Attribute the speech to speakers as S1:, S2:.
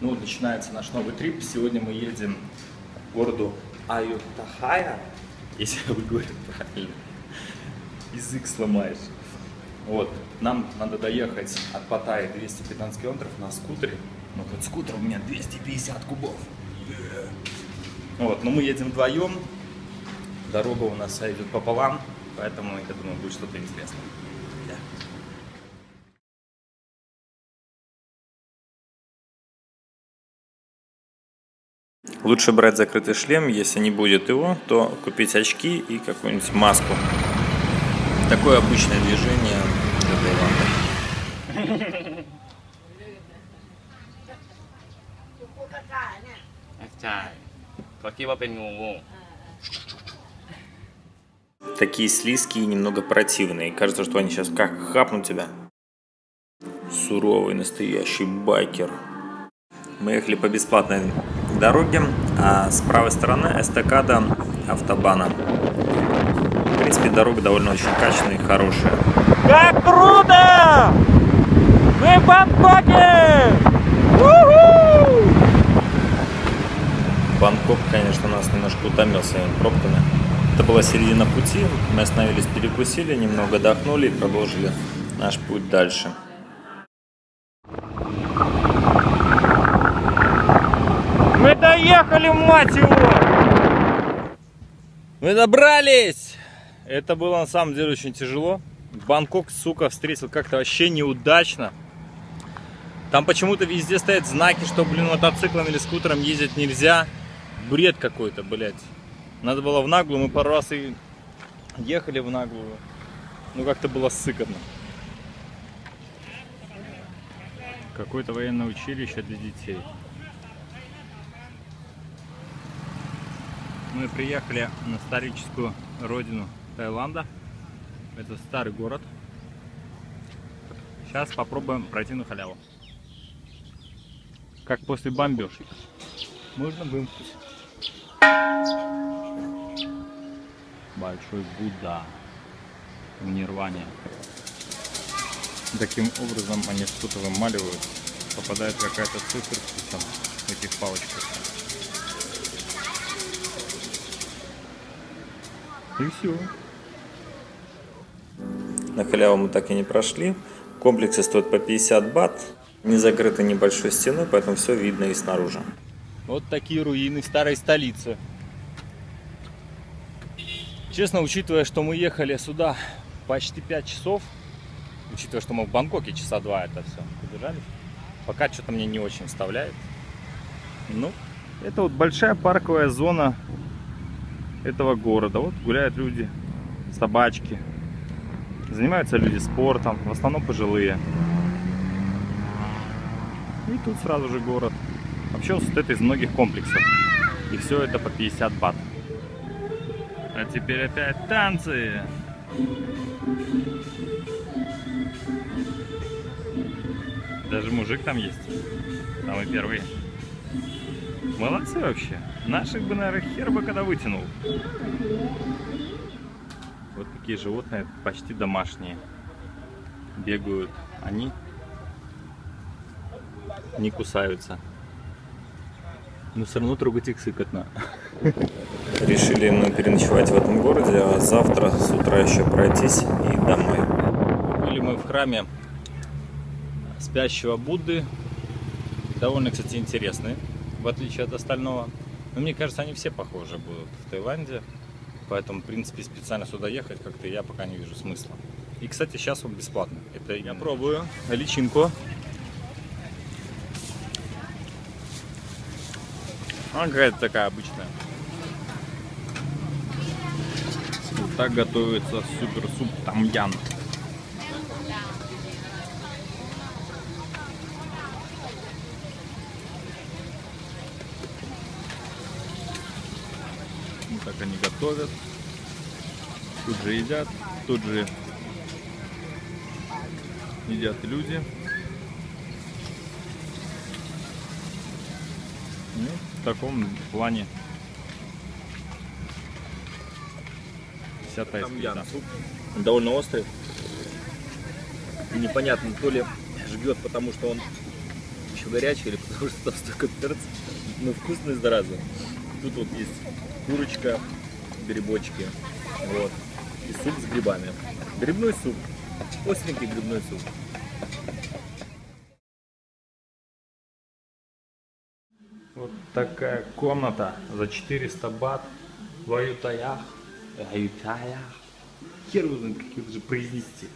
S1: Ну, начинается наш новый трип. Сегодня мы едем к городу Аютахая, если я выговорю правильно. Язык сломаешь. Вот, нам надо доехать от Паттайи 215 километров на скутере. Ну, хоть скутер у меня 250 кубов. Вот, но мы едем вдвоем. Дорога у нас идет пополам, поэтому, я думаю, будет что-то интересное. Лучше брать закрытый шлем, если не будет его, то купить очки и какую-нибудь маску. Такое обычное движение для Таиланда. Такие слизкие немного противные. Кажется, что они сейчас как хапнут тебя. Суровый настоящий байкер. Мы ехали по бесплатной дороге, а с правой стороны эстакада автобана. В принципе, дорога довольно очень качественная и хорошая.
S2: Как круто! Мы в Бангкоке!
S1: Бангкок, конечно, нас немножко утомил своими пробками. Это была середина пути, мы остановились, перекусили, немного отдохнули и продолжили наш путь дальше.
S2: Мы доехали, мать его!
S1: Мы добрались! Это было на самом деле очень тяжело. Бангкок, сука, встретил как-то вообще неудачно. Там почему-то везде стоят знаки, что, блин, мотоциклом или скутером ездить нельзя. Бред какой-то, блядь. Надо было в наглую, мы пару раз и ехали в наглую. Ну как-то было сыкотно. Какое-то военное училище для детей. Мы приехали на историческую родину Таиланда. Это старый город. Сейчас попробуем пройти на халяву. Как после бомбежки. Можно вымкнуть. Большой Будда в Нирване. Таким образом они что-то вымаливают. Попадает какая-то цифра там, в этих палочках. И все. На халяву мы так и не прошли. Комплексы стоят по 50 бат. Не закрыты небольшой стеной, поэтому все видно и снаружи. Вот такие руины старой столицы. Честно, учитывая, что мы ехали сюда почти 5 часов, учитывая, что мы в Бангкоке часа два это все побежали, пока что-то мне не очень вставляет. Ну, это вот большая парковая зона этого города. Вот гуляют люди, собачки. Занимаются люди спортом, в основном пожилые. И тут сразу же город. Вообще он состоит из многих комплексов. И все это по 50 бат. А теперь опять танцы. Даже мужик там есть. Самый первый. Молодцы вообще. Наших бы, наверное, хер бы когда вытянул. Вот такие животные почти домашние. Бегают. Они не кусаются. Но все равно трогать их сыкотно. Решили мы переночевать в этом городе, а завтра с утра еще пройтись и домой. Были мы в храме спящего Будды. Довольно, кстати, интересный, в отличие от остального. Но мне кажется, они все похожи будут в Таиланде. Поэтому, в принципе, специально сюда ехать как-то я пока не вижу смысла. И, кстати, сейчас он бесплатный. Это я пробую личинку. Она какая-то такая обычная. Вот так готовится супер суп тамьян. Вот так они готовят. Тут же едят, тут же едят люди. Ну, в таком плане вся тайская еда.
S3: довольно острый. И непонятно, то ли жгет, потому что он
S1: еще горячий или потому что там столько перца. Ну, вкусный зараза. Тут вот есть курочка, грибочки, вот. И суп с грибами. Грибной суп. Остренький грибной суп. Вот такая комната за 400 бат в Аютаях. Аютаях. Хер его знает, как это же произнести.